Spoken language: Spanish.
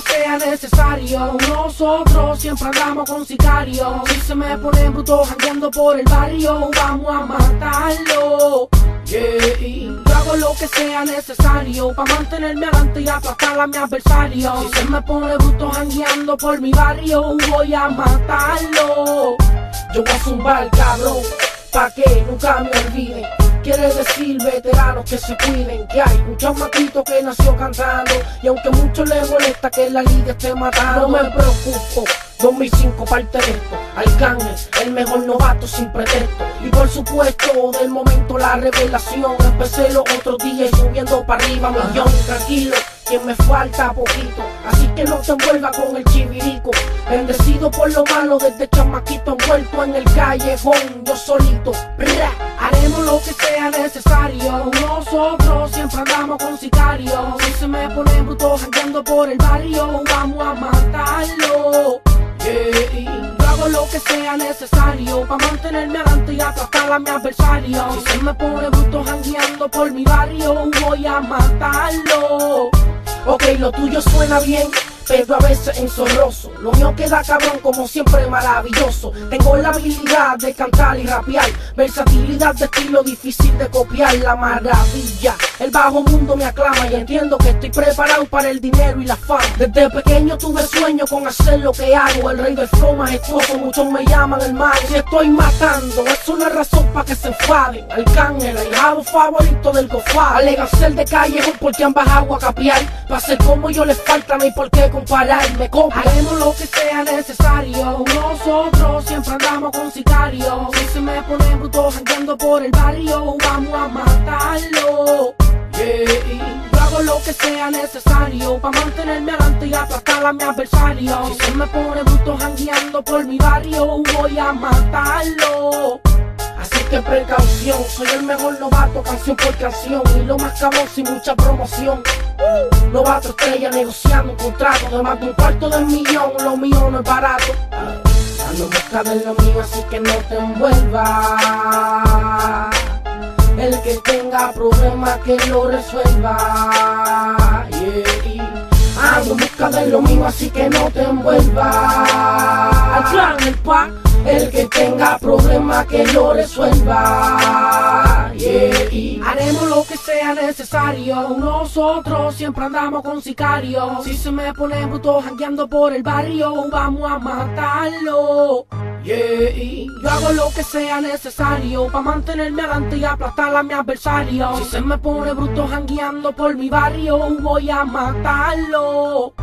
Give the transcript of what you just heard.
sea necesario. Nosotros siempre andamos con sicarios. Si se me ponen brutos andando por el barrio, vamos a matarlo. Hago lo que sea necesario para mantenerme adelante y aplastar a mi adversario. Si se me pone bruto jangueando por mi barrio, voy a matarlo. Yo voy a zumbar, cabrón, pa' que nunca me olviden. Quiere decir veteranos que se cuiden, que hay muchos matitos que nació cantando y aunque mucho les molesta que la liga esté matando, no me preocupo. 2005 parte de esto, Arcángel, el mejor novato sin pretexto Y por supuesto, del momento la revelación Empecé los otros días subiendo para arriba millón Tranquilo, que me falta poquito Así que no te envuelva con el chivirico Bendecido por lo malo desde chamaquito envuelto en el callejón Yo solito, bra, haremos lo que sea necesario Nosotros siempre andamos con sicarios Si se me ponen brutos andando por el barrio Vamos a matarlo Yeah. Hago lo que sea necesario para mantenerme adelante y aplastar a mi adversario. Si se me pone bruto jangueando por mi barrio, voy a matarlo. Ok, lo tuyo suena bien, pero a veces enzorroso. Lo mío queda cabrón como siempre maravilloso. Tengo la habilidad de cantar y rapear, versatilidad de estilo difícil de copiar, la maravilla. El bajo mundo me aclama y entiendo que estoy preparado para el dinero y la fama. Desde pequeño tuve sueño con hacer lo que hago. El rey del flow majestuoso, muchos me llaman el mal. Si estoy matando, es una razón para que se enfaden. Arcángel, el favorito del gofá. Alegan ser de callejón porque han bajado a capiar. Para ser como yo les falta, no por qué compararme. Copia. Haremos lo que sea necesario. Nosotros siempre andamos con sicarios. Si se me pone bruto jangueando por el barrio, vamos a matarlo. Yo hago lo que sea necesario para mantenerme adelante y aplastar a mi adversario. Si se me pone bruto jangueando por mi barrio, voy a matarlo. Así que precaución, soy el mejor novato canción por canción y lo más cabrón sin mucha promoción. Uh, novato estrella negociando un contrato de más de un cuarto de millón, lo mío no es barato. Ando en busca de lo mío, así que no te envuelvas. El que tenga problemas que lo resuelva. Yeah. Ando en busca de lo mío, así que no te envuelvas. Al plan, el pa. El que tenga problemas que lo resuelva. Haremos lo que sea necesario. Nosotros siempre andamos con sicarios. Si se me pone bruto jangueando por el barrio, vamos a matarlo. Yo hago lo que sea necesario para mantenerme adelante y aplastar a mi adversario. Si se me pone bruto jangueando por mi barrio, voy a matarlo.